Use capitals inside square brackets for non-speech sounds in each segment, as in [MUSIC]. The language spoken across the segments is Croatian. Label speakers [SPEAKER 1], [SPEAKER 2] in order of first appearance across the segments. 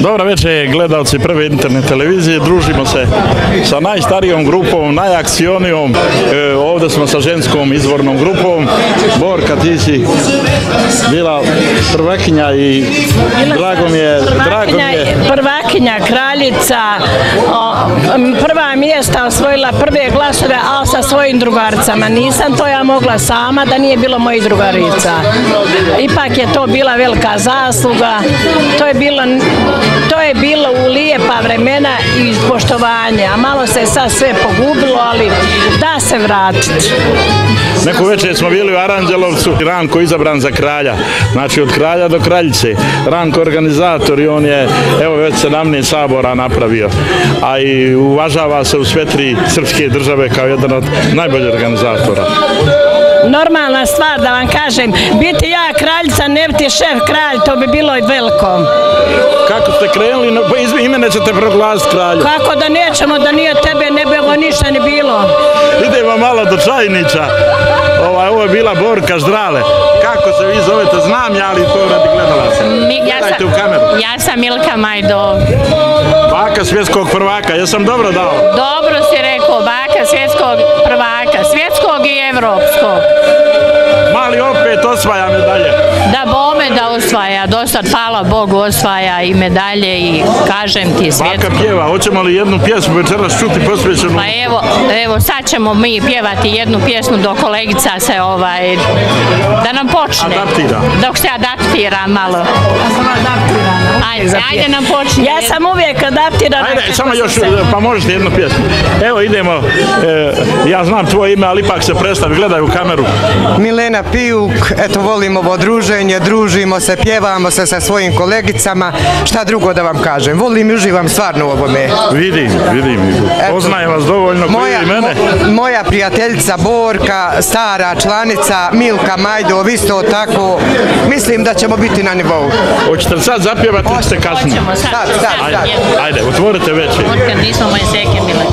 [SPEAKER 1] Dobro večer gledalci prve internet televizije, družimo se sa najstarijom grupom, najakcionijom, e, ovdje smo sa ženskom izvornom grupom. Borka, ti si bila prvakinja i drago mi je, drago mi je.
[SPEAKER 2] Prvakinja, kraljica, o, prva mjesta osvojila prve glasove, a sa svojim drugaricama. Nisam to ja mogla sama da nije bilo mojih drugarica. Ipak je to bila velika zasluga, to je bilo, to je bilo u lijepa vremena i poštovanje, a malo se sad sve pogubilo, ali da se vratiti.
[SPEAKER 1] Neku večer smo bili u Aranđelovcu, Ranko izabran za kralja, znači od kralja do kraljice. Ranko organizator i on je, evo već 17 sabora napravio, a i uvažava se u sve tri srpske države kao jedan od najboljih organizatora.
[SPEAKER 2] Normalna stvar da vam kažem, biti ja kraljica, ne biti šef kralj, to bi bilo i veliko.
[SPEAKER 1] Kako ste krenuli, pa imene ćete proglasiti kralju.
[SPEAKER 2] Kako da nećemo, da nije tebe, ne bi ovo ništa ni bilo.
[SPEAKER 1] Idemo malo do Čajnića. Ovaj, ovo je bila Borka Ždrale. Kako se vi zovete, znam ja, ali to radi gledalaca.
[SPEAKER 3] Mi, ja,
[SPEAKER 1] Gledajte u
[SPEAKER 3] sam,
[SPEAKER 1] kameru.
[SPEAKER 3] ja sam Milka Majdo.
[SPEAKER 1] Baka svjetskog prvaka, jesam dobro dao?
[SPEAKER 3] Dobro si rekao, baka svjetskog prvaka, svjetskog i evropskog.
[SPEAKER 1] Mali opet osvaja medalje.
[SPEAKER 3] Da bome da osvaja, dosta hvala Bogu osvaja i medalje i kažem ti svjetsko.
[SPEAKER 1] Baka pjeva, hoćemo li jednu pjesmu večeras čuti posvećenu?
[SPEAKER 3] Pa evo, evo sad ćemo mi pjevati jednu pjesmu dok kolegica se ovaj, da nam počne.
[SPEAKER 1] Adaptira.
[SPEAKER 3] Dok se adaptira malo. Ajde, ajde nam počne.
[SPEAKER 2] Ja sam uvijek adaptirana.
[SPEAKER 1] Ajde, samo
[SPEAKER 2] sam
[SPEAKER 1] još,
[SPEAKER 2] se-
[SPEAKER 1] pa možete jednu pjesmu. Evo idemo, e, ja znam tvoje ime, ali ipak se predstavi, gledaj u kameru.
[SPEAKER 4] Milena Pijuk, eto volim ovo druženje, družimo se, pjevamo se sa svojim kolegicama, šta drugo da vam kažem, volim i uživam stvarno u ovome.
[SPEAKER 1] Vidim, vidim,
[SPEAKER 4] Eto.
[SPEAKER 1] poznajem vas dovoljno koji
[SPEAKER 4] Moja,
[SPEAKER 1] i mene.
[SPEAKER 4] mo- moja prijateljica Borka, stara članica Milka Majdov, isto tako, mislim da ćemo biti na nivou.
[SPEAKER 1] Hoćete li sad zapjevati ili ste kasnije?
[SPEAKER 3] Hoćemo sad.
[SPEAKER 4] Sad, sad,
[SPEAKER 1] Ajde, otvorite večer.
[SPEAKER 3] Otkad nismo moje seke bile.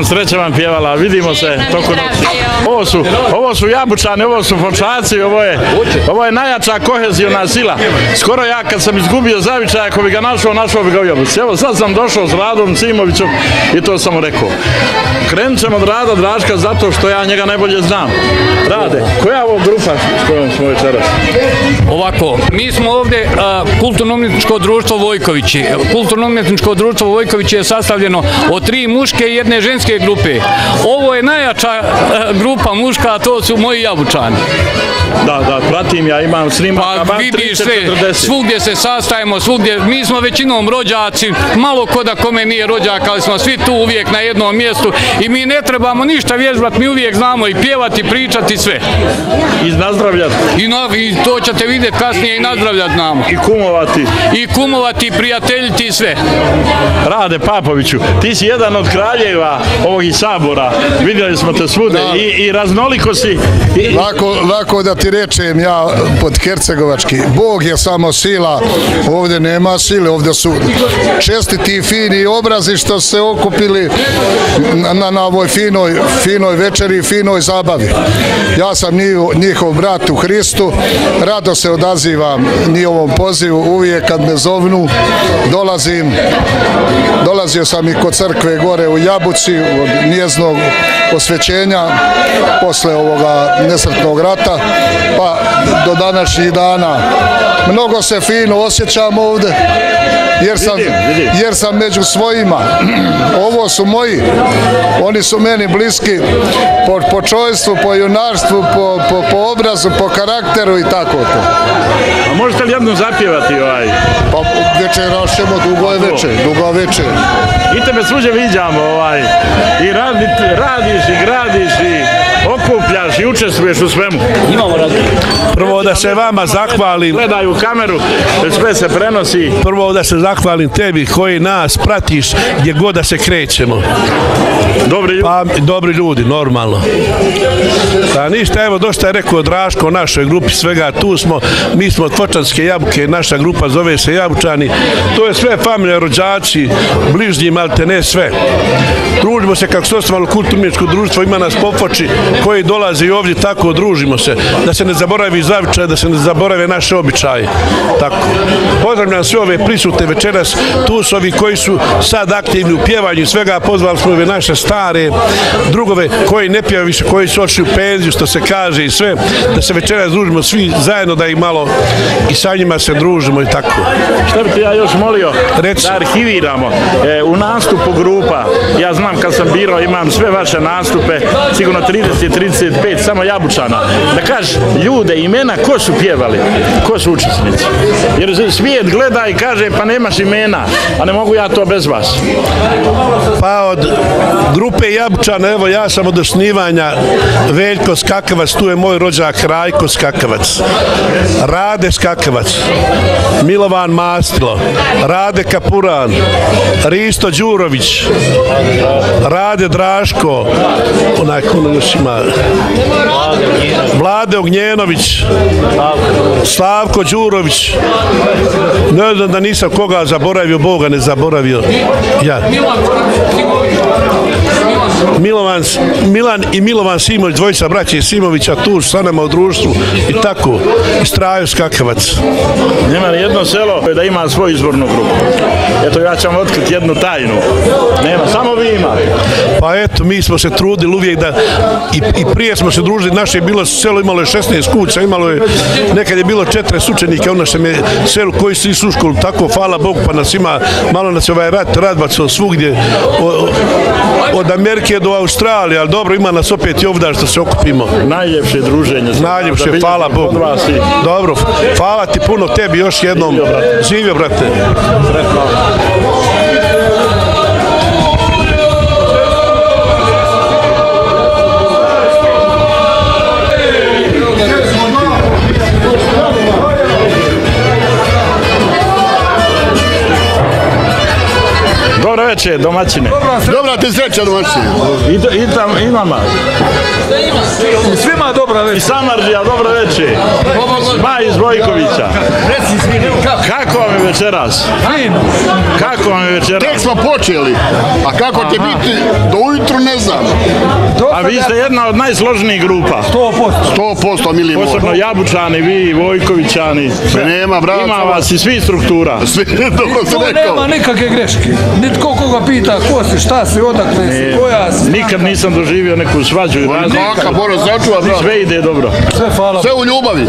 [SPEAKER 1] Vam, sreća vam pjevala, vidimo se toku noći. Ovo su, ovo su jabučani, ovo su fočaci, ovo je, ovo je najjača kohezijona sila. Skoro ja kad sam izgubio zavičaj, ako bi ga našao, našao bi ga u jabuci. Evo sad sam došao s Radom Cimovićem i to sam mu rekao. Krenut ćemo od Rada Draška zato što ja njega najbolje znam. Rade, koja je ovo grupa s kojom smo večeras?
[SPEAKER 5] Ovako, mi smo ovdje kulturno-umjetničko društvo Vojkovići. Kulturno-umjetničko društvo Vojkovići je sastavljeno od tri muške i jedne ženske grupe. Ovo je najjača a, muška, a to su moji jabučani.
[SPEAKER 1] Da, da, pratim ja, imam snimak.
[SPEAKER 5] Pa vidiš sve, svugdje se sastajemo, svugdje, mi smo većinom rođaci, malo ko da kome nije rođak, ali smo svi tu uvijek na jednom mjestu i mi ne trebamo ništa vježbati, mi uvijek znamo i pjevati, pričati sve.
[SPEAKER 1] I nazdravljati,
[SPEAKER 5] I, na, i to ćete vidjeti kasnije i nazdravljati znamo.
[SPEAKER 1] i kumovati.
[SPEAKER 5] i kumovati, prijateljiti i sve.
[SPEAKER 1] Rade Papoviću, ti si jedan od kraljeva ovog i sabora. Vidjeli smo te svude
[SPEAKER 6] Da.
[SPEAKER 1] i, i raznoliko si. I,
[SPEAKER 6] Lako, lako da ti rečem ja pod Hercegovački, Bog je samo sila, ovdje nema sile, ovdje su čestiti i fini obrazi što se okupili na, na, ovoj finoj, finoj večeri i finoj zabavi. Ja sam njihov brat u Hristu, rado se odazivam njihovom pozivu, uvijek kad me zovnu, dolazim, dolazio sam i kod crkve gore u Jabuci od njeznog osvećenja posle ovoga nesretnog rata pa do današnjih dana mnogo se fino osjećam ovde jer sam, jer sam među svojima. [CLEARS THROAT] Ovo su moji, oni su meni bliski po, po čojstvu, po junarstvu, po, po, po obrazu, po karakteru i tako to.
[SPEAKER 1] A možete li jednu zapjevati ovaj?
[SPEAKER 6] Pa večeras ćemo, dugo je večer, dugo je večer.
[SPEAKER 1] I tebe svuđe viđamo ovaj. I radi, radiš i gradiš i couple i učestvuješ u svemu.
[SPEAKER 7] Prvo da se vama zahvalim,
[SPEAKER 1] Gledaj u kameru, sve se prenosi.
[SPEAKER 7] prvo da se zahvalim tebi koji nas pratiš gdje god da se krećemo.
[SPEAKER 1] Dobri ljudi.
[SPEAKER 7] Pa, dobri ljudi, normalno. Pa ništa, evo, dosta je rekao Draško o našoj grupi, svega tu smo, mi smo od Fočanske jabuke, naša grupa zove se Jabučani, to je sve familija, rođaci, bližnji, malte ne sve. Družimo se kako se osnovalo kulturničko društvo, ima nas po Foči koji dolaze i ovdje tako družimo se, da se ne zaboravi zavičaj, da se ne zaborave naše običaje. Tako. Pozdravljam sve ove prisutne večeras, tu su ovi koji su sad aktivni u pjevanju i svega, pozvali smo ove naše stare drugove koji ne pjevaju više, koji su ošli u penziju, što se kaže i sve, da se večeras družimo svi zajedno, da ih malo i sa njima se družimo i tako.
[SPEAKER 1] Šta bi ti ja još molio
[SPEAKER 7] Reci.
[SPEAKER 1] da arhiviramo e, u nastupu grupa, ja znam kad sam birao imam sve vaše nastupe, sigurno 30-35, samo Jabučana, da kažeš ljude, imena, ko su pjevali, ko su učesnici. Jer svijet gleda i kaže pa nemaš imena, a ne mogu ja to bez vas.
[SPEAKER 7] Pa od grupe Jabučana, evo ja sam od osnivanja Veljko Skakavac, tu je moj rođak Rajko Skakavac, Rade Skakavac, Milovan Mastilo, Rade Kapuran, Risto Đurović, Rade Draško, onaj nam još ima, Vlade Ognjenović, Slavko Đurović, ne znam da nisam koga zaboravio, Boga ne zaboravio. Ja. Milovan, Milan i Milovan Simović, dvojica braće Simovića, tu sa nama u društvu i tako, i Strajo Skakavac.
[SPEAKER 1] Nema ni jedno selo da ima svoju izbornu grupu. Eto ja ću vam otkriti jednu tajnu. Nema, samo vi imate.
[SPEAKER 7] Pa eto, mi smo se trudili uvijek da, i, i prije smo se družili, naše je bilo selo, imalo je 16 kuća, imalo je, nekad je bilo četiri učenika u našem je selu koji su išli u školu, tako, hvala Bogu, pa nas ima, malo nas je ovaj rat radbacao svugdje, o- od Amerike do Australije, ali dobro, ima nas opet i ovdje što se okupimo.
[SPEAKER 1] Najljepše druženje.
[SPEAKER 7] Najljepše, hvala Bogu. Dobro, hvala ti puno tebi još jednom.
[SPEAKER 1] Živio, brate.
[SPEAKER 7] Živio, brate.
[SPEAKER 1] Večer, domaćine.
[SPEAKER 6] Dobra ti sreća domaćine.
[SPEAKER 1] I, do- i, tam, i nama.
[SPEAKER 8] Svima dobra
[SPEAKER 1] I
[SPEAKER 8] već.
[SPEAKER 1] Samardija, dobro večer. Maj iz Vojkovića. Kako vam je večeras? Kako vam je večeras?
[SPEAKER 6] Tek smo počeli, a kako će biti do ujutru ne znam.
[SPEAKER 1] A vi ste jedna od najsloženijih grupa.
[SPEAKER 6] 100% mili moj.
[SPEAKER 1] Posebno Jabučani, vi, Vojkovićani.
[SPEAKER 6] Nema, brate.
[SPEAKER 1] Ima vas i svih struktura.
[SPEAKER 6] Sve dobro se rekao.
[SPEAKER 8] nema nikakve greške. Nitko koga pita ko si, šta si, odakle si, koja si.
[SPEAKER 1] Nikad nisam doživio neku svađu i razliku.
[SPEAKER 6] Kaka, Boro, začuva.
[SPEAKER 1] Sve ide dobro.
[SPEAKER 8] Sve hvala.
[SPEAKER 6] Sve u ljubavi.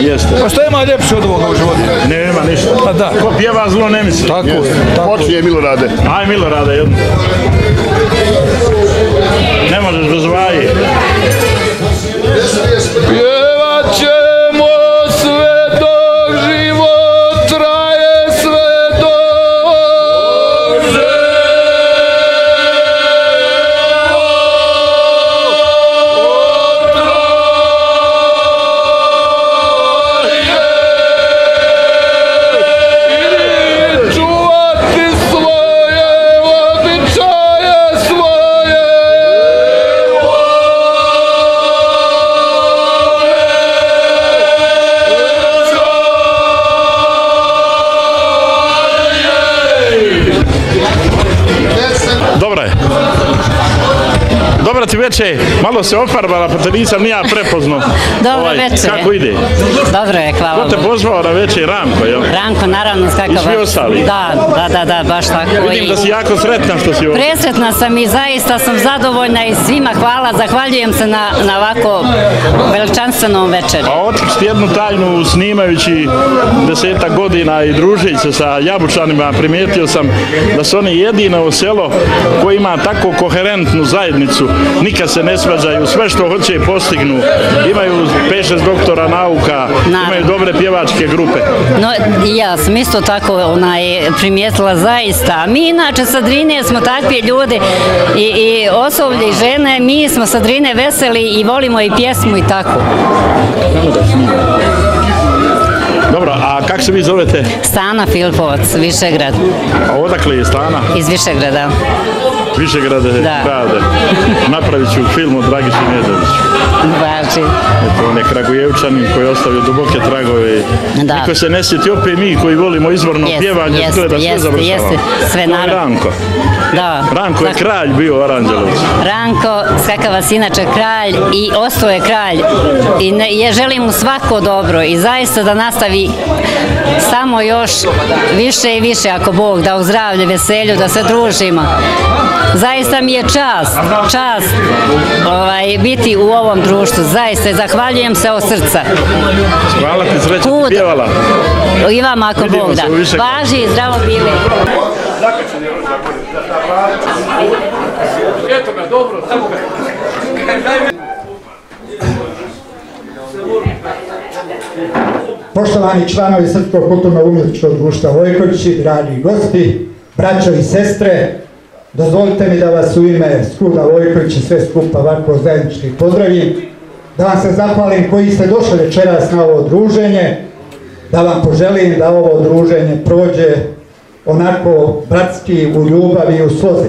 [SPEAKER 1] Jeste.
[SPEAKER 8] Pa šta ima ljepše od ovoga u životu?
[SPEAKER 1] Nema ništa.
[SPEAKER 8] Pa da.
[SPEAKER 1] Ko pjeva zlo ne misli.
[SPEAKER 8] Tako je.
[SPEAKER 6] Počinje Milorade.
[SPEAKER 1] Aj Milorade jedno. Ne možeš bez vaje.
[SPEAKER 8] Pjevat
[SPEAKER 1] Dobro ti veče, malo se ofarbala, pa te nisam ni ja prepoznao. [LAUGHS]
[SPEAKER 9] Dobro veče.
[SPEAKER 1] Kako ide?
[SPEAKER 9] Dobro je, hvala
[SPEAKER 1] Ko te pozvao na veče Ranko, jel?
[SPEAKER 9] Ranko, naravno, skakava.
[SPEAKER 1] I svi ostali?
[SPEAKER 9] Da, da, da, da, baš tako.
[SPEAKER 1] Vidim
[SPEAKER 9] I
[SPEAKER 1] da si jako sretna što si ovdje.
[SPEAKER 9] Presretna sam i zaista sam zadovoljna i svima hvala. Zahvaljujem se na, na ovako veličanstvenom večeri.
[SPEAKER 1] A očist jednu tajnu snimajući desetak godina i družeći se sa Jabučanima, primijetio sam da su oni jedino selo koje ima tako koherentnu zajednicu, nikad se ne svađaju, sve što hoće postignu, imaju 5-6 doktora nauka, imaju dobre pjevačke grupe.
[SPEAKER 9] No, ja sam isto tako onaj, primijetila zaista. A Mi inače sa Drine smo takvi ljudi i, i osoblje i žene, mi smo sa Drine veseli i volimo i pjesmu i tako.
[SPEAKER 1] Dobro, a kako se vi zovete?
[SPEAKER 9] Stana Filipovac, Višegrad,
[SPEAKER 1] A odakle je Stana?
[SPEAKER 9] iz Višegrada.
[SPEAKER 1] Višegrade grade. Napravit ću film o Dragiši Nedoviću.
[SPEAKER 9] Bači.
[SPEAKER 1] Eto, on je Kragujevčanin koji je ostavio duboke tragove.
[SPEAKER 9] Da.
[SPEAKER 1] Niko se ne sjeti, opet mi koji volimo izvorno
[SPEAKER 9] Jeste,
[SPEAKER 1] pjevanje,
[SPEAKER 9] jeste,
[SPEAKER 1] izgleda sve završavamo.
[SPEAKER 9] jeste, sve
[SPEAKER 1] To je. Ranko.
[SPEAKER 9] Da.
[SPEAKER 1] Ranko je
[SPEAKER 9] Svak-
[SPEAKER 1] kralj bio u Aranđelovcu.
[SPEAKER 9] Ranko Skakavac inače kralj i ostao je kralj i ne, je želim mu svako dobro i zaista da nastavi samo još više i više ako Bog da u zdravlju, veselju, da se družimo. Zaista mi je čast, čast ovaj, biti u ovom društvu. Zaista zahvaljujem se od srca.
[SPEAKER 1] Hvala ti sreće,
[SPEAKER 9] Kud?
[SPEAKER 1] ti pjevala.
[SPEAKER 9] I vam ako Bog da. Važi, zdravo bili.
[SPEAKER 5] Eto ga, dobro, tako ga.
[SPEAKER 10] Poštovani članovi Srpskog kulturno-umjetničkog društva Vojkovići, dragi gosti, braćo i sestre, dozvolite mi da vas u ime Skuda Vojkovića sve skupa ovako zajednički pozdravim, da vam se zahvalim koji ste došli večeras na ovo druženje, da vam poželim da ovo druženje prođe onako bratski u ljubavi i u slozi.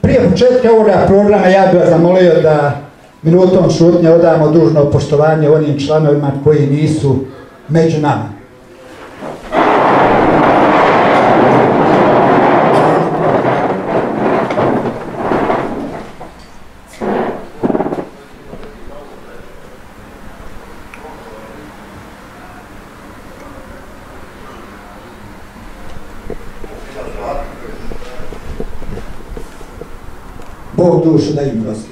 [SPEAKER 10] Prije početka ovoga programa ja bih vas zamolio da minutom šutnje odamo dužno poštovanje onim članovima koji nisu među nama. Bog dušu da im prosti.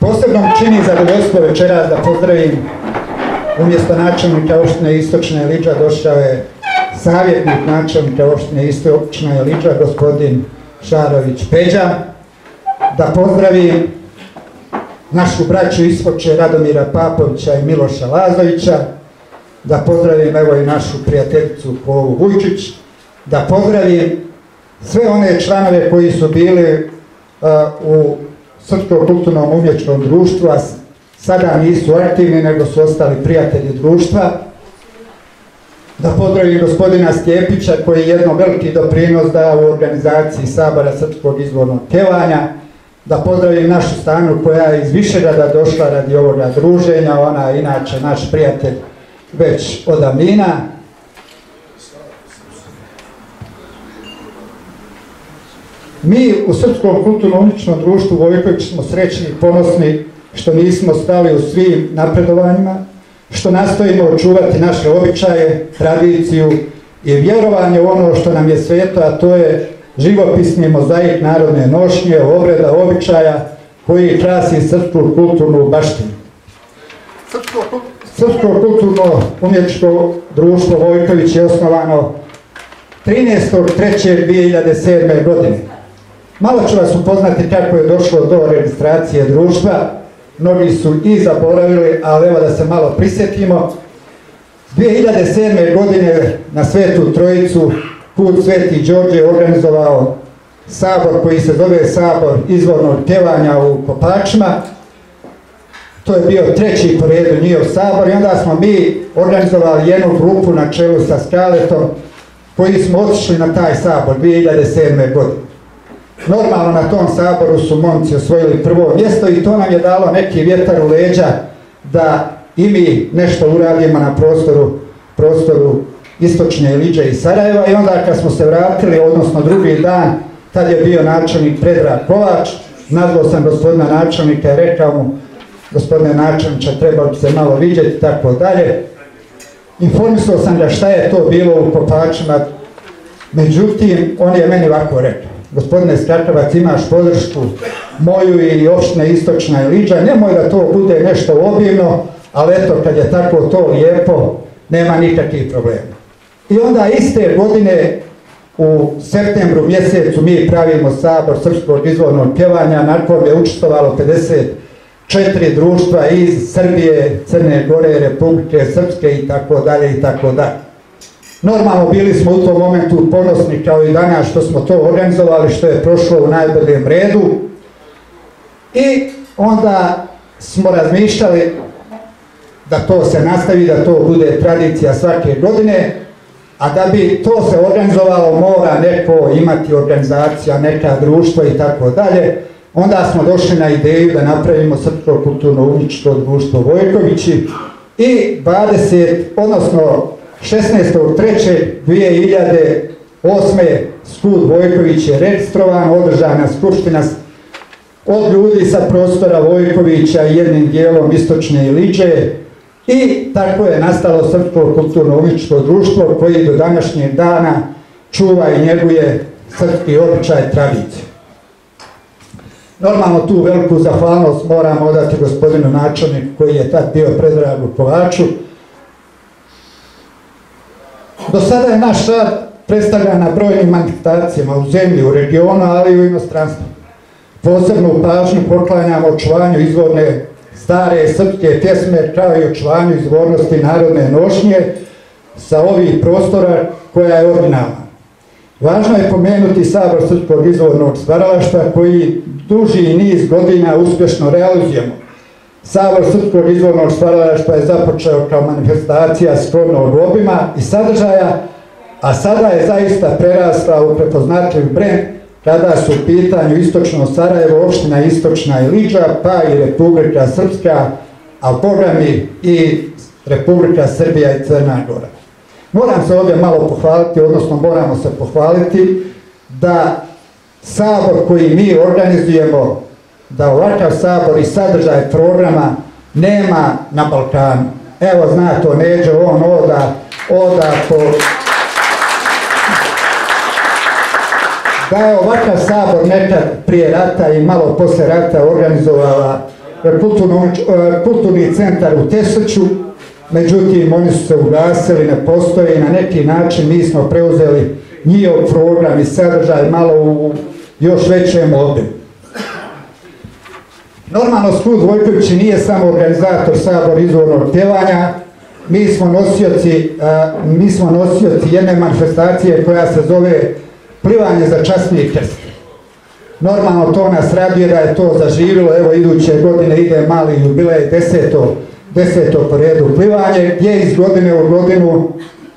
[SPEAKER 10] Posebno čini zadovoljstvo večeras da pozdravim umjesto načelnika opštine Istočna Liđa došao je savjetnik načelnika opštine Istočna Liđa, gospodin Šarović Peđa. Da pozdravim našu braću ispoče Radomira Papovića i Miloša Lazovića. Da pozdravim evo i našu prijateljicu Povu Vujčić. Da pozdravim sve one članove koji su bili uh, u Srpskom kulturnom umjetničkom društvu, a sada nisu aktivni, nego su ostali prijatelji društva. Da pozdravim gospodina Stjepića koji je jedno veliki doprinos dao u organizaciji Sabora Srpskog izvornog pjevanja. Da pozdravim našu stanu koja je iz Višegrada došla radi ovoga druženja, ona je inače naš prijatelj već od davnina. Mi u Srpskom kulturno-umjetničkom društvu Vojković smo srećni i ponosni što nismo stali u svim napredovanjima, što nastojimo očuvati naše običaje, tradiciju i vjerovanje u ono što nam je sveto, a to je živopisni mozaik narodne nošnje, obreda, običaja koji krasi srpsku kulturnu baštinu. Srpsko kulturno umjetničko društvo Vojković je osnovano 13.3.2007. godine. Malo ću vas upoznati kako je došlo do registracije društva. Mnogi su i zaboravili, ali evo da se malo prisjetimo. 2007. godine na Svetu Trojicu put Sveti Đorđe organizovao sabor koji se zove Sabor izvornog pjevanja u Kopačima. To je bio treći po redu njihov sabor i onda smo mi organizovali jednu grupu na čelu sa Skaletom koji smo otišli na taj sabor 2007. godine. Normalno na tom saboru su momci osvojili prvo mjesto i to nam je dalo neki vjetar u leđa da i mi nešto uradimo na prostoru, prostoru istočne Liđe i Sarajeva. I onda kad smo se vratili, odnosno drugi dan, tad je bio načelnik Predrag Kovač, nazvao sam gospodina načelnika i rekao mu, gospodine načelniče, trebao bi se malo vidjeti tako dalje. Informisao sam ga šta je to bilo u kopačima, međutim, on je meni ovako rekao, gospodine Skratovac, imaš podršku moju i opštine Istočna i Liđa, nemoj da to bude nešto obimno, ali eto, kad je tako to lijepo, nema nikakvih problema. I onda iste godine u septembru mjesecu mi pravimo sabor srpskog izvornog pjevanja, na kojem je učestvovalo 54 društva iz Srbije, Crne Gore, Republike Srpske i tako dalje i tako dalje. Normalno bili smo u tom momentu ponosni kao i danas što smo to organizovali, što je prošlo u najboljem redu. I onda smo razmišljali da to se nastavi, da to bude tradicija svake godine, a da bi to se organizovalo mora neko imati organizacija, neka društva i tako dalje. Onda smo došli na ideju da napravimo Srpsko kulturno umničko društvo Vojkovići i 20, odnosno 16.3.2008. Skud Vojković je registrovan, održana skupština od ljudi sa prostora Vojkovića i jednim dijelom istočne Iliđe i tako je nastalo Srpsko kulturno umničko društvo koji do današnjeg dana čuva i njeguje srpski običaj tradicije. Normalno tu veliku zahvalnost moramo odati gospodinu načelniku koji je tad bio predrag u Kovaču. Do sada je naš rad predstavljan na brojnim manifestacijama u zemlji, u regionu, ali i u inostranstvu. Posebnu pažnju poklanjamo očuvanju izvorne stare srpske pjesme kao i očuvanju izvornosti narodne nošnje sa ovih prostora koja je originalna. Važno je pomenuti sabor srpskog izvornog stvaralaštva koji duži niz godina uspješno realizujemo. Sabor srpskog izvornog stvaralaštva je započeo kao manifestacija skromnog obima i sadržaja, a sada je zaista prerasla u prepoznatljiv brend kada su u pitanju istočno Sarajevo, opština Istočna i Liđa, pa i Republika Srpska, a programi i Republika Srbija i Crna Gora. Moram se ovdje malo pohvaliti, odnosno moramo se pohvaliti da sabor koji mi organizujemo, da ovakav sabor i sadržaj programa nema na Balkanu. Evo zna to Neđo, on oda, oda po da je ovakav sabor nekad prije rata i malo posle rata organizovala kulturni centar u Tesliću, međutim oni su se ugasili, ne postoje i na neki način mi smo preuzeli njihov program i sadržaj malo u još većem obimu. Normalno Skud Vojković nije samo organizator sabor izvornog pjevanja, mi smo nosioci, mi smo nosioci jedne manifestacije koja se zove plivanje za časnije krst. Normalno to nas raduje da je to zaživilo, evo iduće godine ide mali jubilej, deseto, deseto po redu plivanje, gdje iz godine u godinu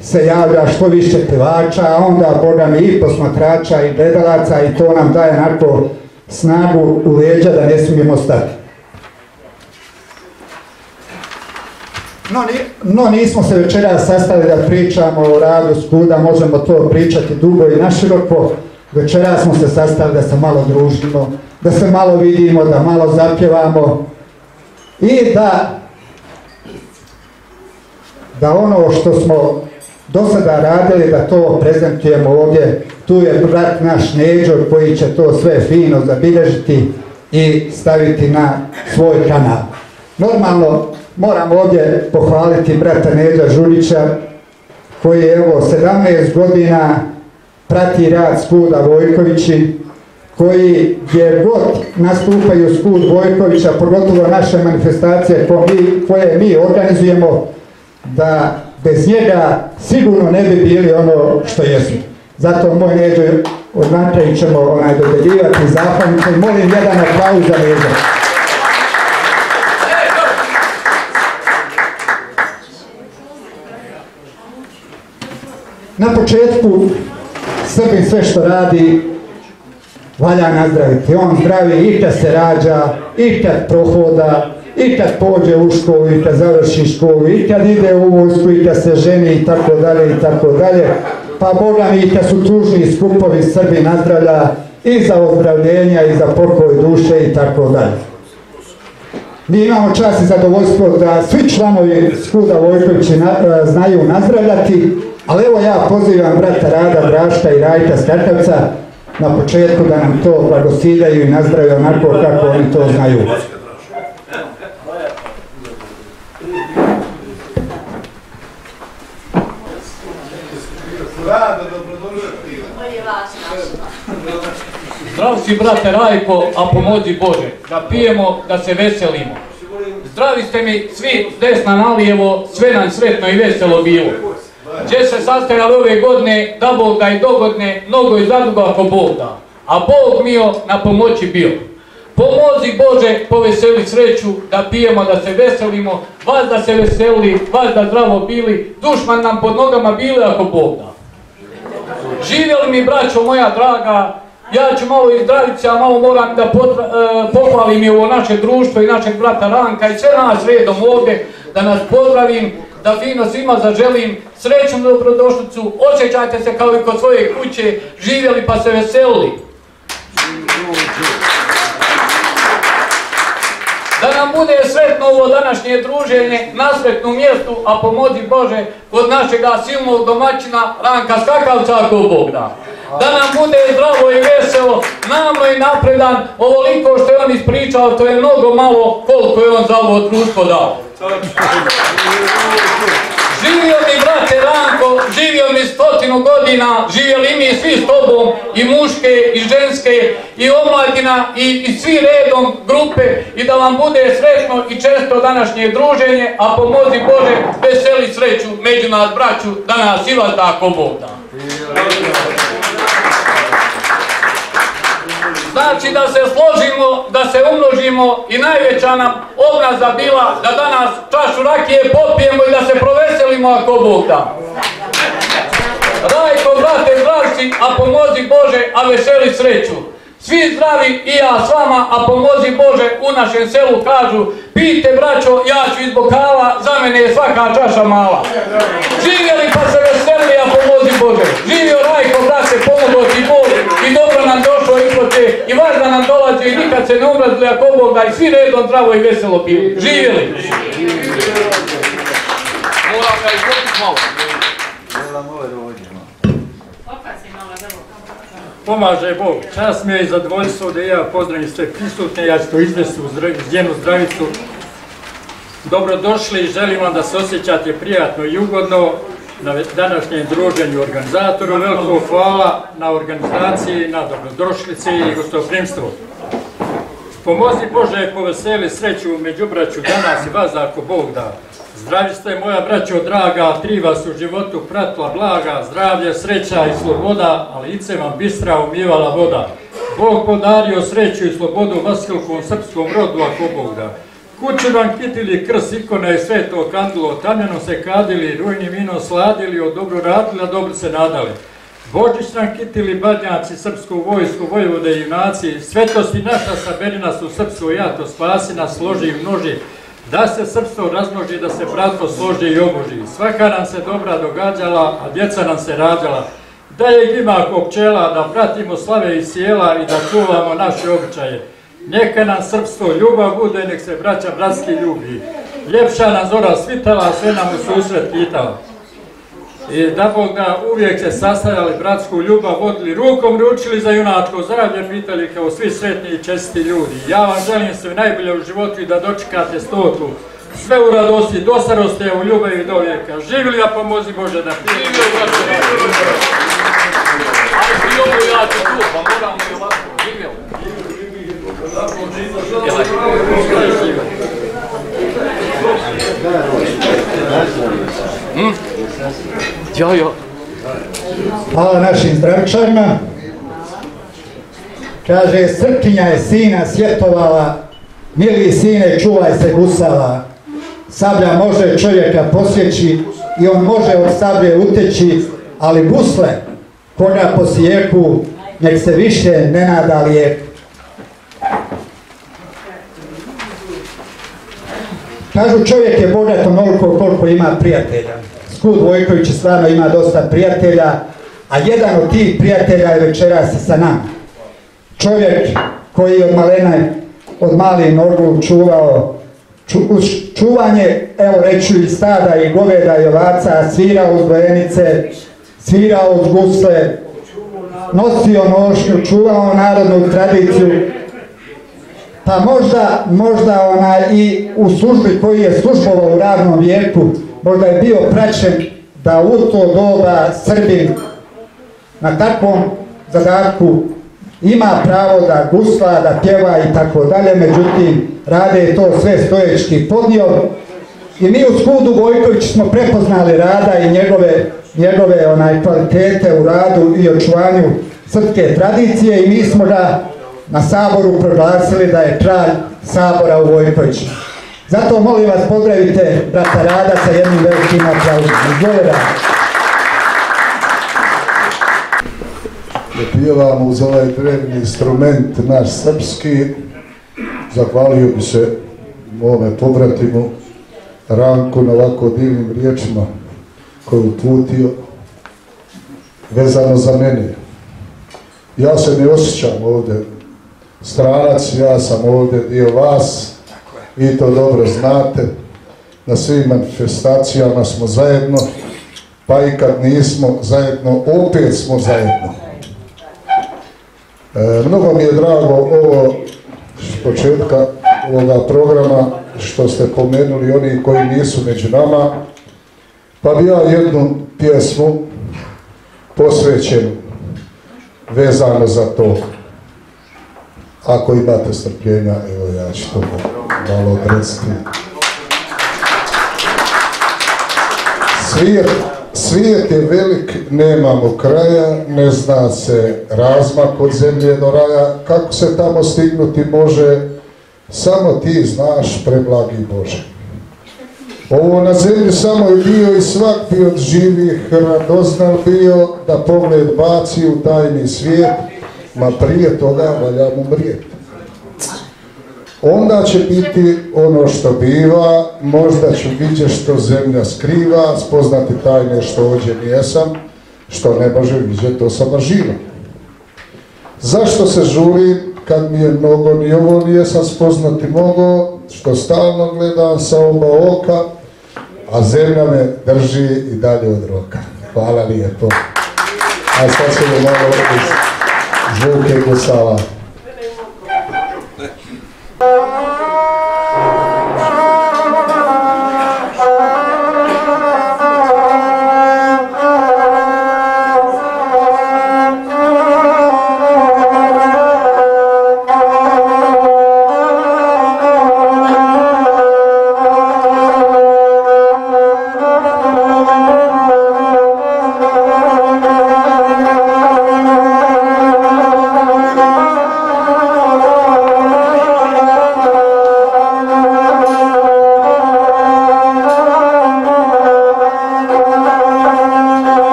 [SPEAKER 10] se javlja što više plivača, a onda boga mi i posmatrača i gledalaca i to nam daje onako snagu u leđa da ne smijemo stati. No, nismo se večeras sastali da pričamo o radu skuda, možemo to pričati dugo i naširoko. Večeras smo se sastali da se malo družimo, da se malo vidimo, da malo zapjevamo i da ono što smo do sada radili, da to prezentujemo ovdje. Tu je brat naš Neđo koji će to sve fino zabilježiti i staviti na svoj kanal. Normalno, moram ovdje pohvaliti brata Neđa Žulića koji je evo 17 godina prati rad Skuda Vojkovići koji je god nastupaju Skud Vojkovića, pogotovo naše manifestacije koje mi organizujemo, da bez njega sigurno ne bi bili ono što jesu. Zato moj Neđo označaj ćemo onaj dodeljivati zahvalnice i molim jedan aplauz za Neđo. Na početku Srbin sve što radi valja nazdraviti. On zdravi i kad se rađa, i kad prohoda, i kad pođe u školu, i kad završi školu, i kad ide u vojsku, i kad se ženi, i tako dalje, i tako dalje. Pa Boga mi, i kad su tužni skupovi Srbi nazdravlja i za ozdravljenja i za pokoj duše i tako dalje. Mi imamo čast i zadovoljstvo da svi članovi Skuda Vojkovići e, znaju nazdravljati, ali evo ja pozivam brata Rada Drašta i Rajka Skakavca na početku da nam to blagosidaju i nazdrave onako kako oni to znaju.
[SPEAKER 5] Zdrav si brate Rajko, a pomozi Bože, da pijemo, da se veselimo. Zdravi ste mi svi desna na lijevo, sve nam sretno i veselo bilo. Gdje se sastajali ove godine, da Bog da i dogodne, mnogo i zadugo ako Bog da. A Bog mio na pomoći bio. Pomozi Bože, poveseli sreću, da pijemo, da se veselimo, vas da se veseli, vas da zdravo bili, dušman nam pod nogama bili ako Bog da. Živjeli mi, braćo moja draga, ja ću malo izdraviti a malo moram da e, pohvalim ovo naše društvo i našeg brata Ranka i sve nas redom ovdje, da nas pozdravim, da fino svima zaželim srećnu dobrodošlicu, osjećajte se kao i kod svoje kuće, živjeli pa se veselili. Da nam bude sretno ovo današnje druženje na sretnom mjestu, a pomozi Bože kod našega silnog domaćina Ranka Skakavca ako Bog da. Da nam bude zdravo i veselo, namno i napredan, ovoliko što je on ispričao, to je mnogo malo koliko je on za ovo društvo dao. Živio mi, brate Ranko, živio mi stotinu godina, živjeli mi svi s tobom, i muške, i ženske, i omladina, i, svi redom grupe, i da vam bude sretno i često današnje druženje, a pomozi Bože, veseli sreću među nas, braću, da nas i vas da ako Bog da. Znači da se složimo, da se umnožimo i najveća nam obraza bila da danas čašu rakije popijemo i da se proveselimo ako Bog da. Rajko, brate, si, a pomozi Bože, a veseli sreću. Svi zdravi i ja s vama, a pomozi Bože, u našem selu kažu, pijte braćo, ja ću iz bokala, za mene je svaka čaša mala. Živjeli pa se veseli, a pomozi Bože. Živio Rajko, brate, pomogo ti Bog i dobro nam došlo i vas da nam dolazi i nikad se ne umrazili ako Bog da i svi redom zdravo i veselo bili. Živjeli! Moram ga malo.
[SPEAKER 11] Pomaže Bog. Čast mi je i zadovoljstvo da ja pozdravim sve prisutne, ja ću to izvesti u njenu zdravicu. Dobrodošli, želim vam da se osjećate prijatno i ugodno na današnjem druženju organizatoru. Veliko hvala na organizaciji, na dobrodošlici i gostoprimstvu. Pomozi Bože, poveseli sreću među braću danas i vas ako Bog da. Zdravi ste moja braćo draga, tri vas u životu pratila blaga, zdravlje, sreća i sloboda, a lice vam bistra umijevala voda. Bog podario sreću i slobodu vasilkom srpskom rodu ako Bog da. Kuću vam kitili krs, ikone i sveto kandilo, tamjano se kadili, rujni vino sladili, od dobro radili, a dobro se nadali. Božić nam kitili badnjaci, srpsku vojsku, vojvode i junaci, svetosti naša saberi nas u srpsko jato, spasi nas, složi i množi, da se srpstvo razmnoži, da se bratstvo složi i oboži. Svaka nam se dobra događala, a djeca nam se rađala. Da je ima ko pčela, da pratimo slave i sjela i da čuvamo naše običaje. Neka nam srpstvo ljubav bude, nek se braća bratski ljubi. Ljepša nam zora svitala, sve nam u susret pitala. Da Bog da uvijek se sastajali bratsku ljubav, vodili rukom, ručili za junačko zdravlje, pitali kao svi sretni i česti ljudi. Ja vam želim sve najbolje u životu i da dočekate stotu. Sve u radosti, do starosti, u ljubavi do vijeka. Živjeli, a pomozi Bože da
[SPEAKER 5] ovako. Živjeli. Jo.
[SPEAKER 10] Hvala našim zdravičarima. Kaže, Srpkinja je sina svjetovala, mili sine, čuvaj se gusala. Sablja može čovjeka posjeći i on može od sablje uteći, ali gusle, koga posijeku, nek se više ne nada lijeku. Kažu čovjek je bogat onoliko koliko ima prijatelja. Skud Vojković stvarno ima dosta prijatelja, a jedan od tih prijatelja je večeras sa nama. čovjek koji je od malena, od malih nogu čuvao čuvanje, evo reću i stada i goveda i ovaca, svirao uz dojenice, svirao uz gusle, nosio nošnju, čuvao narodnu tradiciju, pa možda, možda ona i u službi koji je službovao u radnom vijeku, možda je bio praćen da u to doba Srbin na takvom zadatku ima pravo da gusla, da pjeva i tako dalje, međutim Rade je to sve stojećki podnio i mi u Skudu Vojković smo prepoznali Rada i njegove, njegove onaj kvalitete u radu i očuvanju srpske tradicije i mi smo ga na Saboru proglasili da je kralj Sabora u Vojkoviću. Zato molim vas pozdravite brata Rada sa jednim velikim aplauzom. Izvoli Rade.
[SPEAKER 12] da pjevamo uz ovaj drevni instrument naš srpski. Zahvalio bi se mome pobratimu Ranku na ovako divnim riječima koje je uputio vezano za mene. Ja se ne osjećam ovdje stranac, ja sam ovdje dio vas, vi to dobro znate. Na svim manifestacijama smo zajedno, pa i kad nismo zajedno, opet smo zajedno. E, mnogo mi je drago ovo početka ovoga programa što ste pomenuli oni koji nisu među nama, pa bi ja jednu pjesmu posvećenu vezano za to. Ako imate strpljenja, evo ja ću to malo odreciti. Svijet, svijet je velik, nemamo kraja, ne zna se razmak od zemlje do raja, kako se tamo stignuti može, samo ti znaš, preblagi Bože. Ovo na zemlji samo je bio i svak bi od živih radoznal bio da pogled baci u tajni svijet, ma prije toga valja mu mrijet. Onda će biti ono što biva, možda ću vidjeti što zemlja skriva, spoznati tajne što ođe nijesam, što ne može vidjeti, to sam živa. Zašto se žurim kad mi je mnogo, ni ovo nijesam spoznati mogo, što stalno gledam sa oba oka, a zemlja me drži i dalje od roka. Hvala lijepo. A sad ćemo malo zvuke gusala.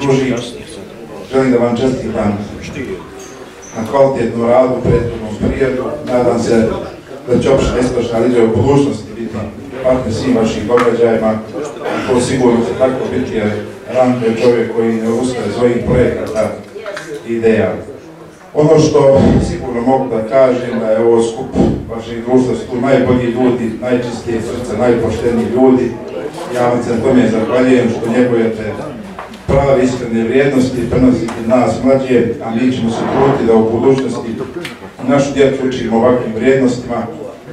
[SPEAKER 13] Druži. Želim da vam čestitam na kvalitetnom radu prethodnom periodu. Nadam se da će opština Istočna u budućnosti biti partner svim vašim događajima. To sigurno će tako biti jer Ranko je čovjek koji ne ustaje svojih projekata i ideja. Ono što sigurno mogu da kažem da je ovo skup vaših društva su tu najbolji ljudi, najčistije srca, najpošteniji ljudi. Ja vam se na tome zahvaljujem što njegujete prave iskrene vrijednosti, prenositi nas mlađe, a mi ćemo se truditi da u budućnosti našu djecu učimo ovakvim vrijednostima.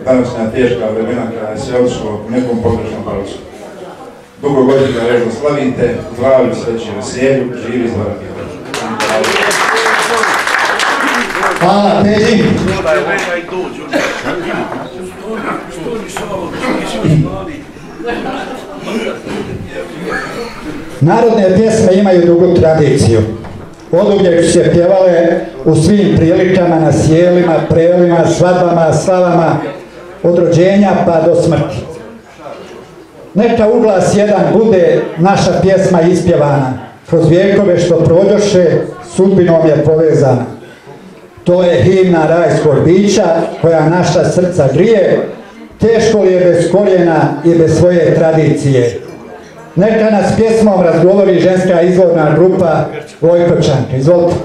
[SPEAKER 13] Današnja teška vremena kada je sve otišlo u nekom pogrešnom pravcu. Dugo godina režno slavite, zdravlju, sreći, veselju, živi zdravi.
[SPEAKER 2] Hvala, Peđi. Narodne pjesme imaju dugu tradiciju. Oduvijek su se pjevale u svim prilikama, na sjelima, prelima, svadbama, slavama, od rođenja pa do smrti. Neka uglas jedan bude naša pjesma ispjevana, kroz vijekove što prođoše, sudbinom je povezana. To je himna rajskog bića koja naša srca grije, teško je bez koljena i bez svoje tradicije. Neka nas pjesmom razgovori ženska izvorna grupa Vojkočanke. Izvolite.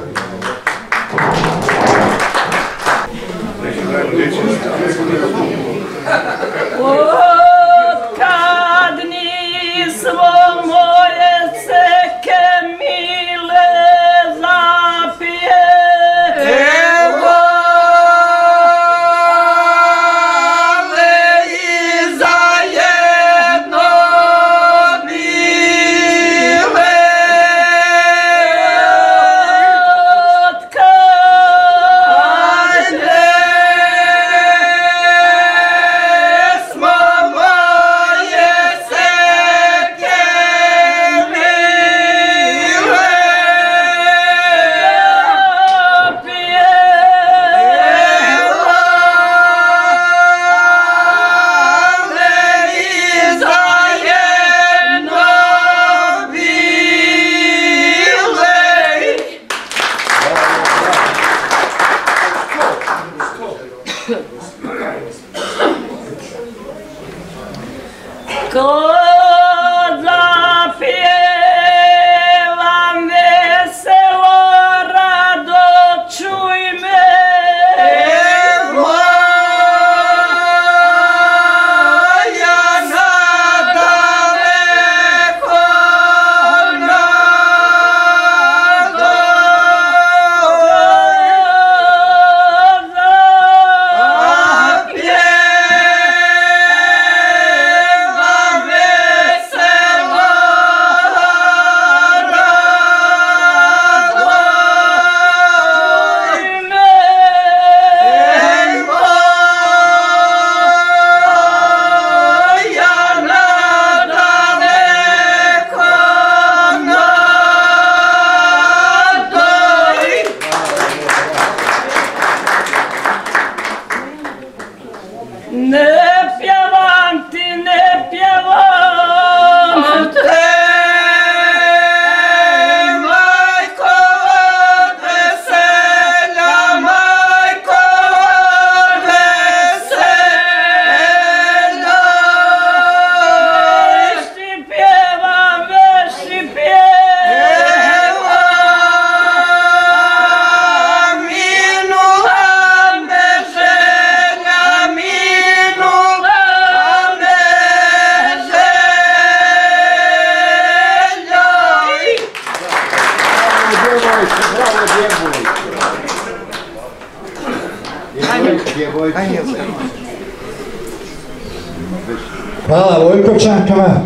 [SPEAKER 2] Vojkočankama.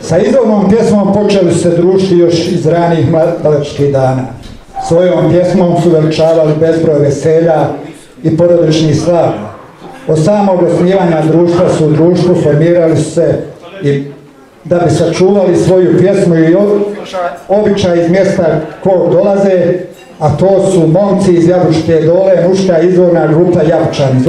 [SPEAKER 2] Sa izvornom pjesmom počeli se družiti još iz ranih mladalačkih dana. Svojom pjesmom su veličavali bezbroj veselja i porodičnih slava. Od samog osnivanja društva su u društvu formirali se i da bi sačuvali svoju pjesmu i običaj iz mjesta kog dolaze, a to su momci iz Jabučke dole, muška izvorna grupa Jabučani.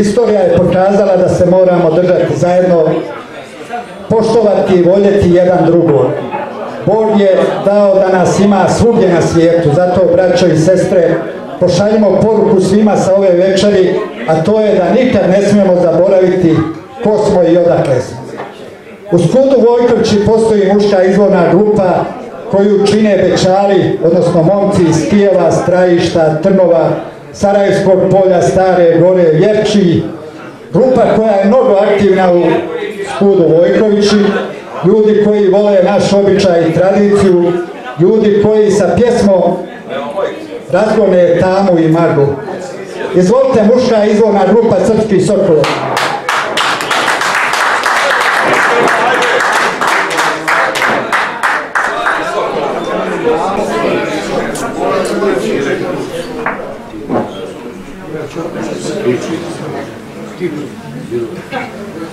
[SPEAKER 10] Istorija je pokazala da se moramo držati zajedno, poštovati i voljeti jedan drugog. Bog je dao da nas ima svugdje na svijetu, zato braćo i sestre pošaljimo poruku svima sa ove večeri, a to je da nikad ne smijemo zaboraviti ko smo i odakle smo. U Skudu Vojkovići postoji muška izvorna grupa koju čine bečari, odnosno momci iz Kijeva, Strajišta, Trnova, Sarajevskog polja, Stare Gore, Vjerči. Grupa koja je mnogo aktivna u Skudu Vojkovići, ljudi koji vole naš običaj i tradiciju, ljudi koji sa pjesmom razgone tamu i magu. Izvolite muška izvorna grupa Srpski Sokolo.
[SPEAKER 14] Bolje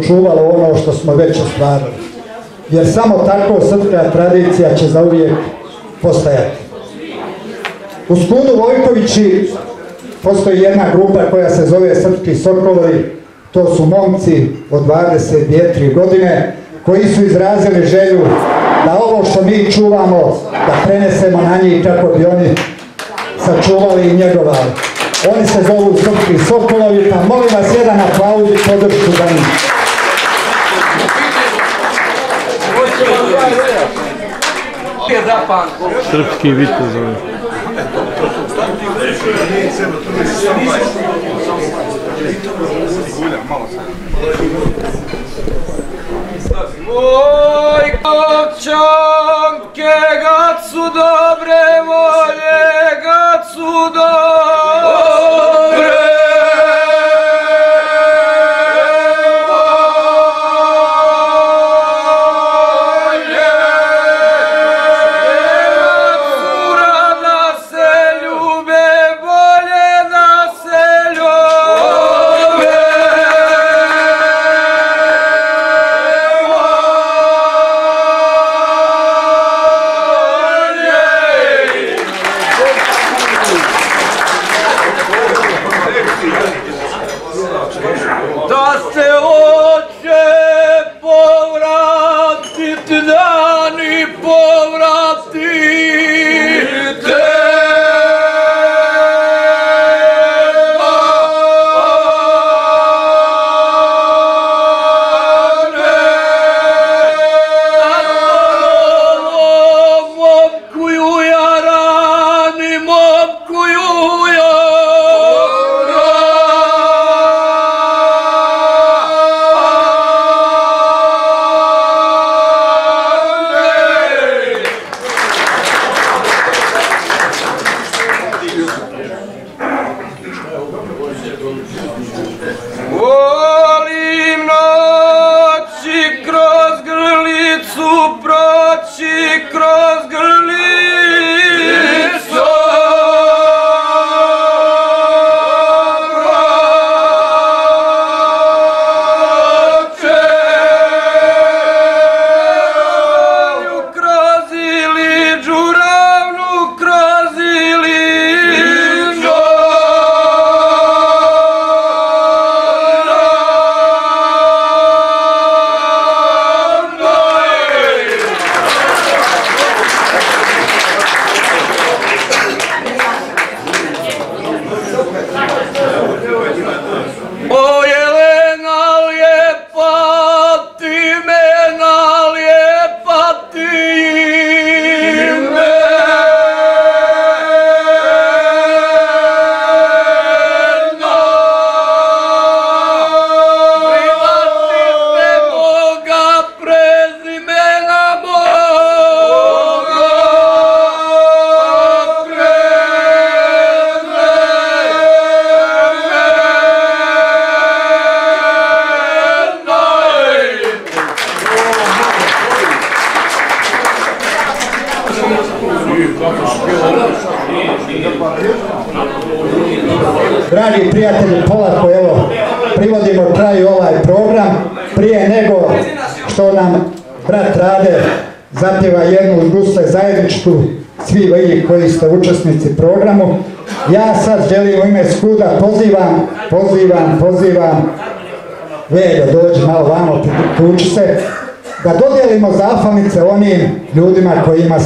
[SPEAKER 10] očuvalo ono što smo već ostvarili. Jer samo tako srpska tradicija će zauvijek postajati. U Skudu Vojkovići postoji jedna grupa koja se zove Srpski Sokolovi. To su momci od 22-3 godine koji su izrazili želju da ovo što mi čuvamo, da prenesemo na njih kako bi oni sačuvali i njegovali. Oni se zovu Srpski Sokolovi, pa molim vas jedan aplauz i podršku za njih.
[SPEAKER 15] Zapamtio.
[SPEAKER 1] Srpski vitezovi.
[SPEAKER 5] Moj kovčanke,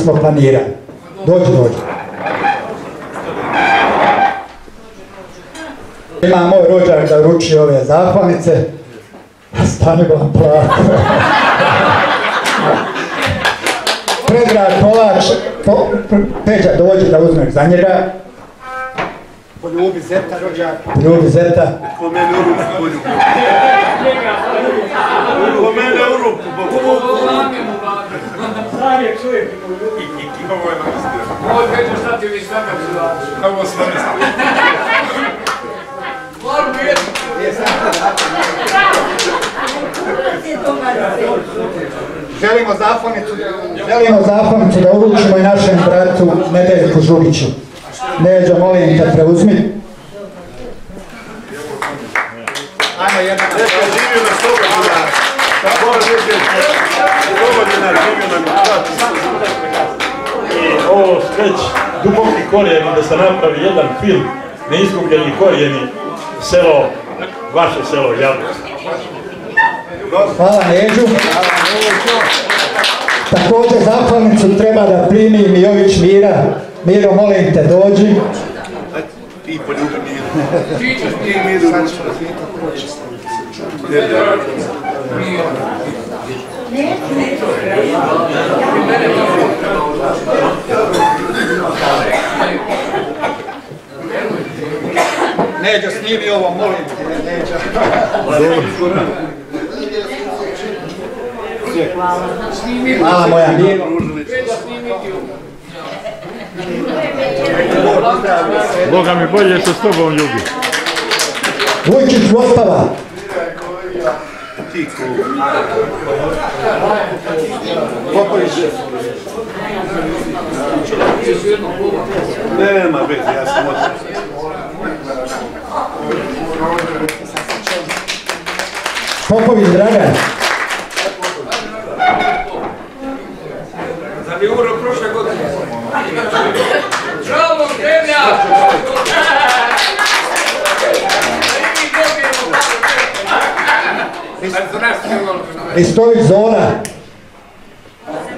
[SPEAKER 10] smo planirali. Dođi, dođi. Ima moj rođak da ruči ove zahvalnice. Stani vam plako. Predrag Kolač, po, Peđa dođi da uzmeš za njega.
[SPEAKER 16] Poljubi zeta rođak.
[SPEAKER 10] Ljubi zeta.
[SPEAKER 16] Po mene u ruku poljubi. Po mene u ruku
[SPEAKER 5] Čovjek,
[SPEAKER 16] Ovo je namestio.
[SPEAKER 5] Ovo Peđo, šta ti
[SPEAKER 16] Ovo se namestio.
[SPEAKER 5] Moram jednu.
[SPEAKER 10] Želimo zahvalnicu, želimo zahvalnicu da uručimo i našem bratu Nedeljku Žugiću. Neđo, molim te, preuzmi.
[SPEAKER 16] Ajmo jedan. Neka živio na slobodina živio na
[SPEAKER 1] I ovo već duboki korijeni da se napravi jedan film neizgubljeni korijeni selo, vaše selo.
[SPEAKER 10] Hvala Neđu. Također zahvalnicu treba da primi Mijović Mira. Miro, molim te, dođi.
[SPEAKER 16] Ti poljubi mir. Ti mir u ruku.
[SPEAKER 10] Neđa, snimi ovo, molim te, neđa. Hvala moja milo.
[SPEAKER 1] Boga mi bolje što s tobom ljubi.
[SPEAKER 10] Vujčić Mostava. Vostava.
[SPEAKER 16] Nema veze, ja sam od...
[SPEAKER 10] Popović Dragan.
[SPEAKER 5] Za bi umro prošle godine. Bravo, Kremlja!
[SPEAKER 10] Ristović Zora.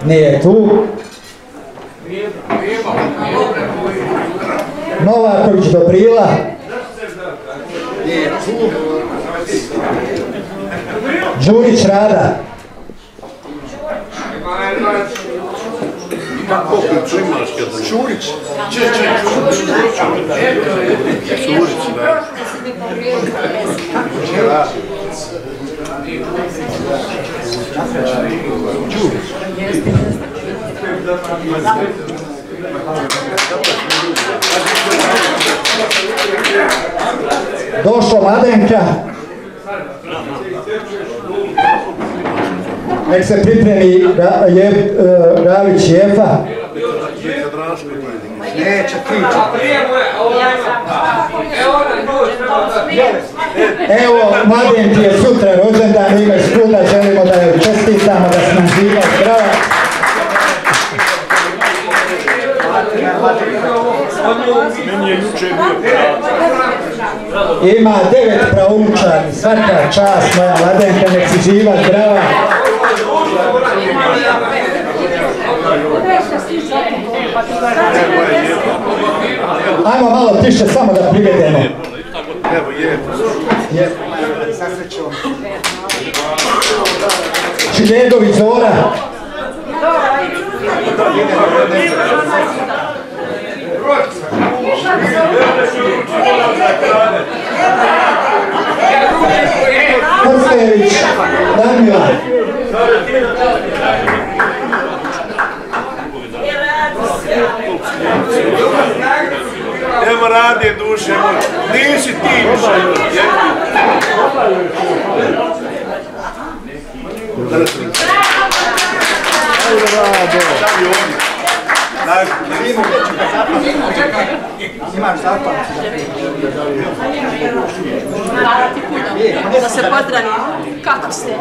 [SPEAKER 10] Nije tu. Novaković Dobrila. Nije tu. Đurić Rada.
[SPEAKER 16] Čurić.
[SPEAKER 10] Došlo Mladenka. Nek se pripremi e, Gavić Jefa. Neće ti. Evo, Mladen ti je sutra rođendan, u ime skuda želimo da joj čestitamo, da se nam živa zdrava.
[SPEAKER 1] Meni je juče bio
[SPEAKER 10] Ima devet praunučari, svaka čast moja Mladenka, nek si živa zdrava. Ajmo malo tiše samo da privedemo.
[SPEAKER 16] Evo je.
[SPEAKER 10] Čiljegović Zora. Krstević Damila.
[SPEAKER 16] Evo rade duše moje. Nisi ti više.
[SPEAKER 10] Imaš zapad.
[SPEAKER 17] Da se. Kako ste?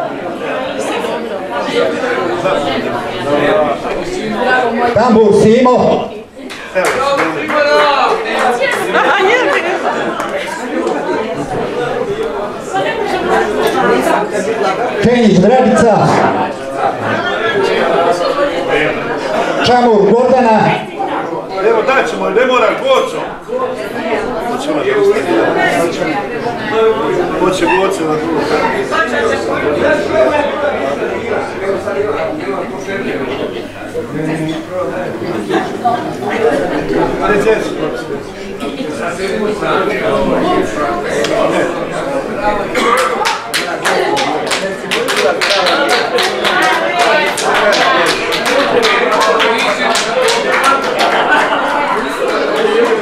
[SPEAKER 10] Tambur Simo. Kenjić Dragica. Čamur Gordana.
[SPEAKER 16] Evo daćemo, ne mora goco. Hoćemo da ustane. Hoće goce na drugu. Presente.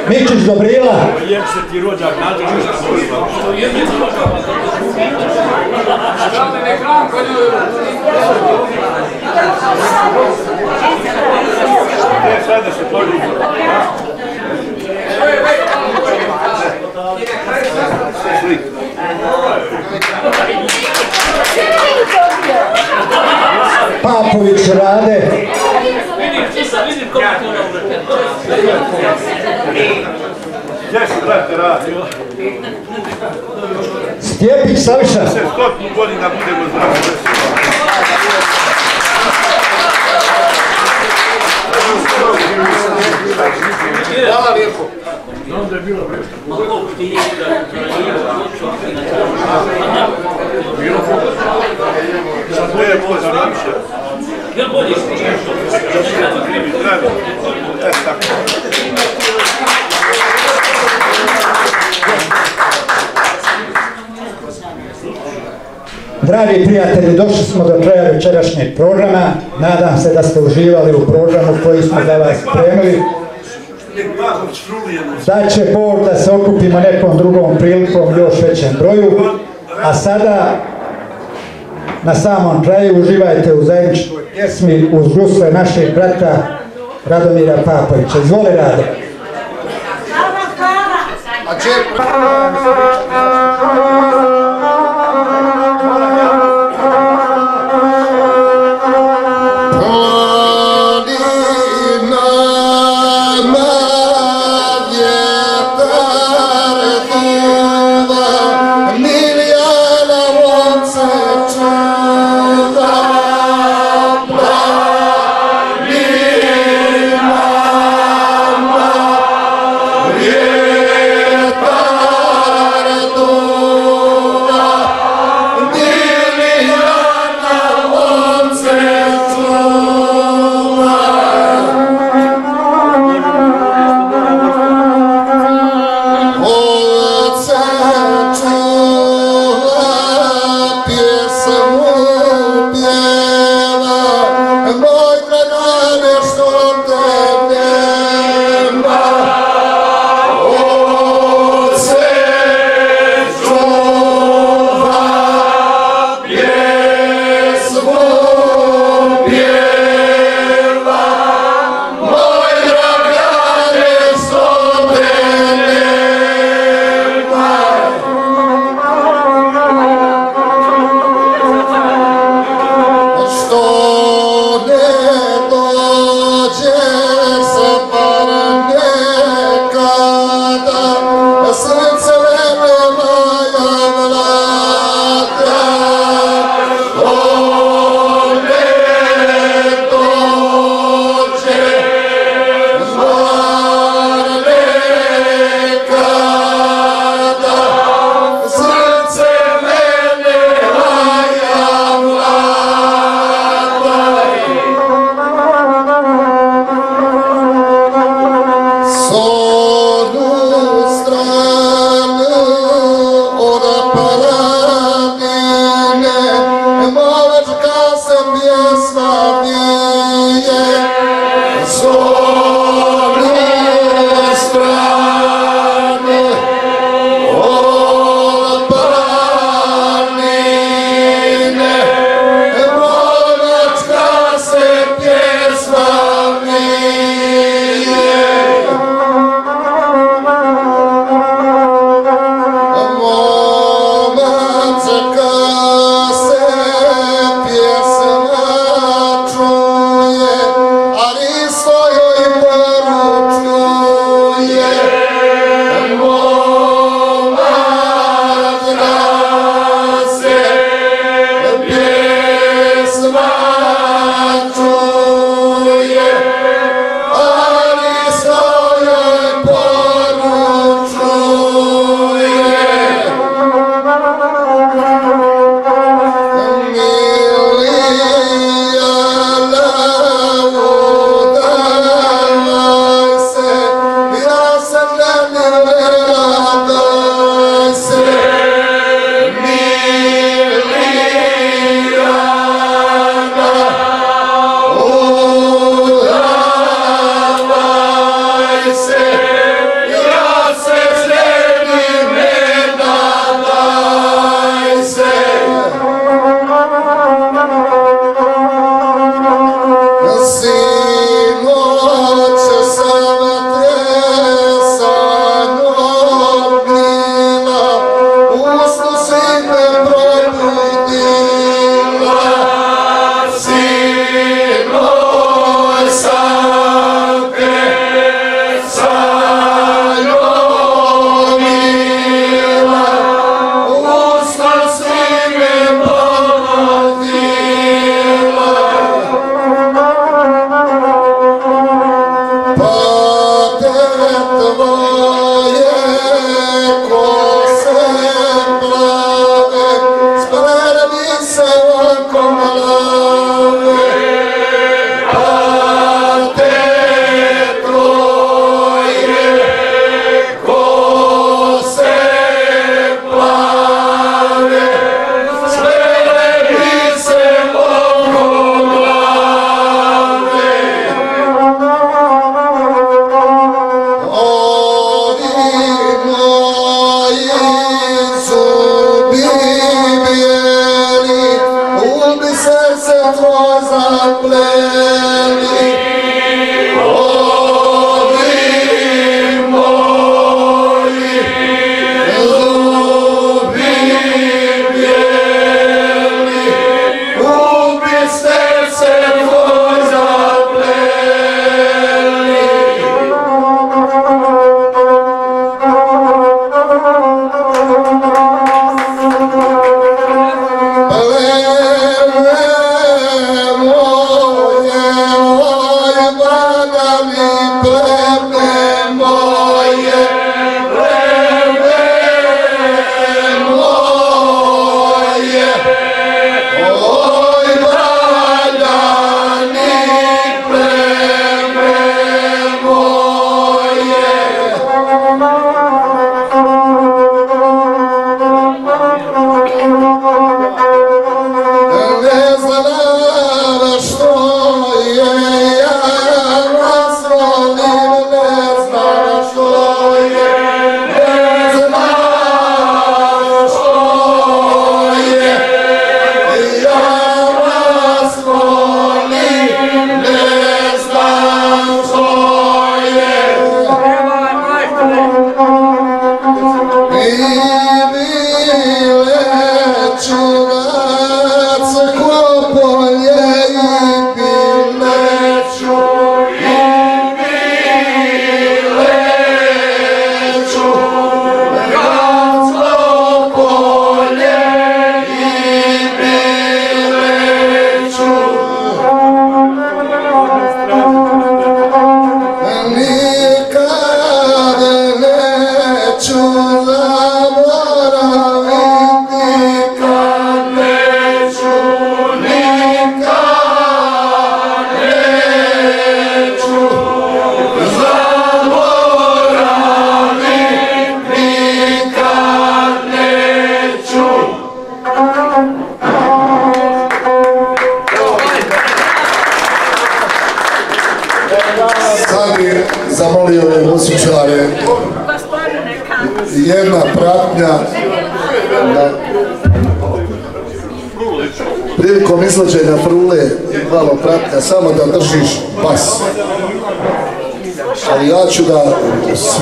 [SPEAKER 10] Mičić Dobrila.
[SPEAKER 1] Lijep se ti rođak nađe.
[SPEAKER 16] Sada se.
[SPEAKER 10] Papović Rade. Stjepić Saviša.
[SPEAKER 16] Hvala lijepo. Znam da je
[SPEAKER 18] bilo nešto.
[SPEAKER 16] Bilo Sad to
[SPEAKER 18] je bolje
[SPEAKER 16] zamišlja. Ja bolje
[SPEAKER 12] Dragi prijatelji, došli smo do kraja večerašnjeg programa. Nadam se da ste uživali u programu koji smo za vas spremili. Da će Bog da se okupimo nekom drugom prilikom još većem broju. A sada, na samom kraju, uživajte u zajedničkoj pjesmi uz gusle našeg brata Radomira Papovića. Izvoli Rado. srce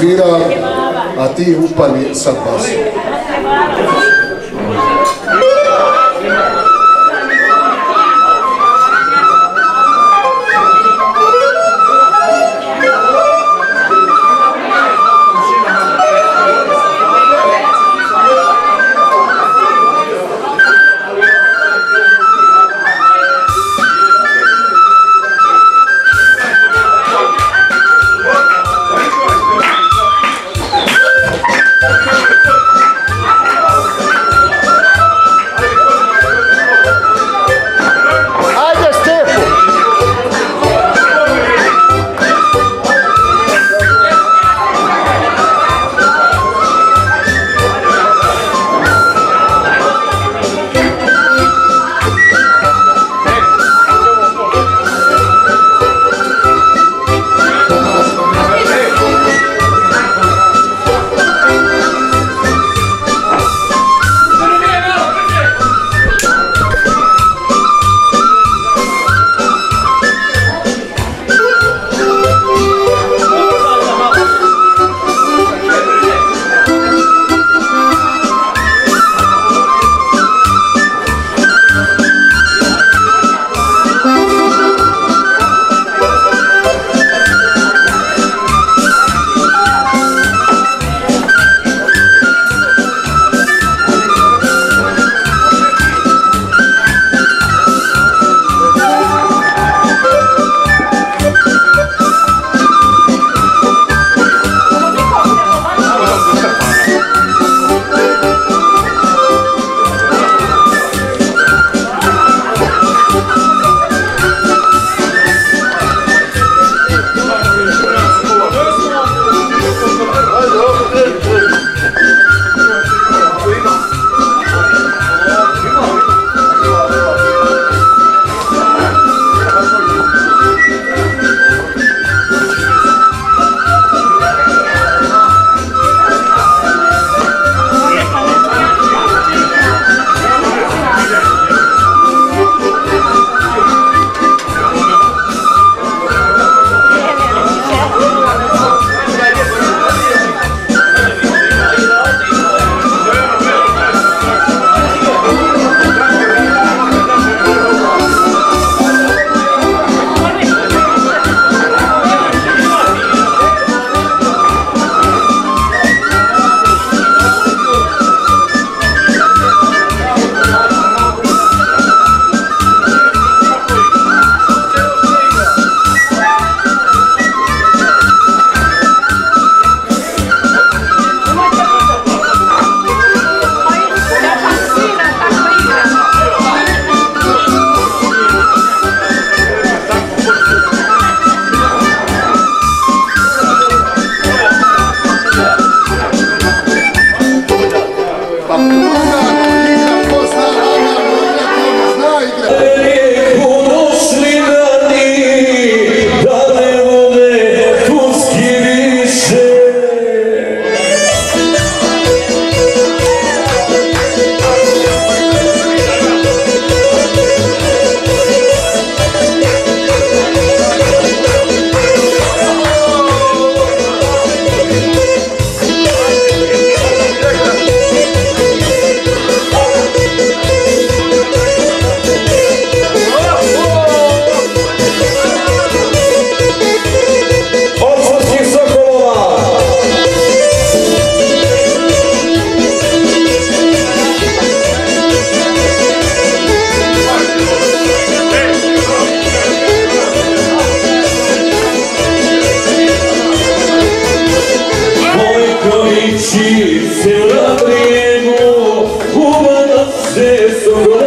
[SPEAKER 12] sviram a ti upani sad basom
[SPEAKER 14] Ci se la o come non